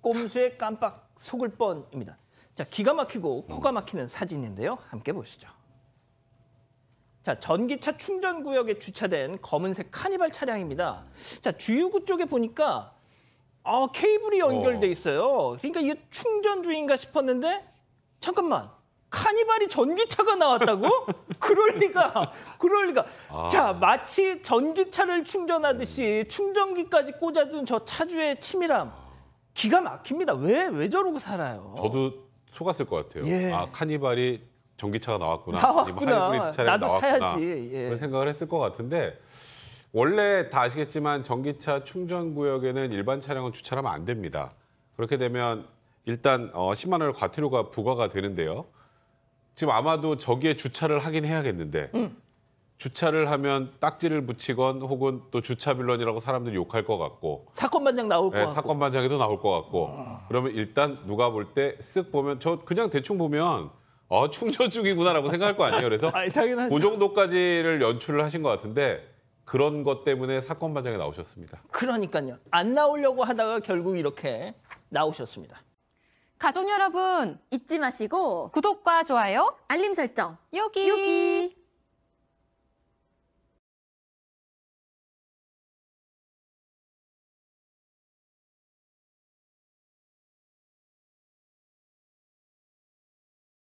꼼수에 깜빡 속을 뻔입니다. 자, 기가 막히고 코가 막히는 사진인데요. 함께 보시죠. 자, 전기차 충전 구역에 주차된 검은색 카니발 차량입니다. 자, 주유구 쪽에 보니까 어, 케이블이 연결돼 있어요. 그러니까 이게 충전 중인가 싶었는데 잠깐만. 카니발이 전기차가 나왔다고? 그럴 리가. 그럴 리가. 자, 마치 전기차를 충전하듯이 충전기까지 꽂아둔 저 차주의 치밀함. 기가 막힙니다. 왜, 왜 저러고 살아요? 저도 속았을 것 같아요. 예. 아 카니발이 전기차가 나왔구나. 나왔구나. 하이브리드 나도 나왔구나. 사야지. 예. 그런 생각을 했을 것 같은데 원래 다 아시겠지만 전기차 충전 구역에는 일반 차량은 주차하면 안 됩니다. 그렇게 되면 일단 어, 10만 원의 과태료가 부과가 되는데요. 지금 아마도 저기에 주차를 하긴 해야겠는데 음. 주차를 하면 딱지를 붙이건 혹은 또 주차 빌런이라고 사람들이 욕할 것 같고 사건 반장 나올 것 네, 같고. 사건 반장에도 나올 것 같고 그러면 일단 누가 볼 때 쓱 보면 저 그냥 대충 보면 어 충전 중이구나라고 생각할 거 아니에요. 그래서 아니. 그 정도까지를 연출을 하신 것 같은데 그런 것 때문에 사건 반장에 나오셨습니다. 그러니까요. 안 나오려고 하다가 결국 이렇게 나오셨습니다. 가족 여러분, 잊지 마시고 구독과 좋아요 알림 설정 여기. 여기